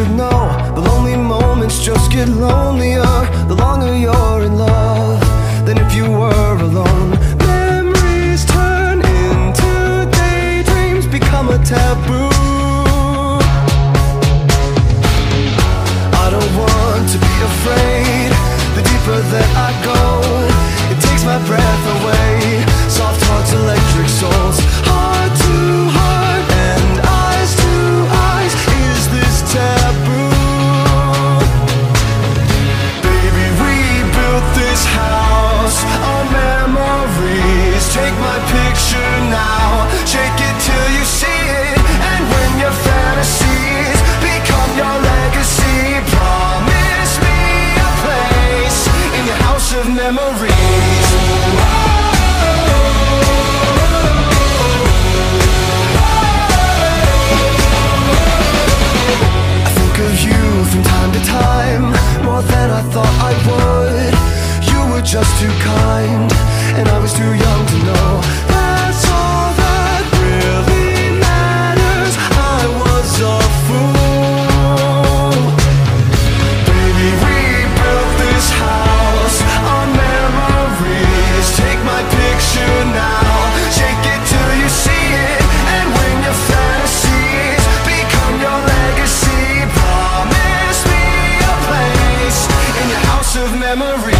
should know. The lonely moments just get lonelier. The longer you're in love Than if you were alone. Memories turn into daydreams Become a taboo. Take my picture now, shake it till you see it. And when your fantasies become your legacy, promise me a place in your house of memories. I think of you from time to time More than I thought I would You were just too kind And I was too young to know. That's all that really matters. I was a fool. Baby, we built this house. On memories. Take my picture now. Shake it till you see it. And when your fantasies become your legacy Promise me a place in your house of memories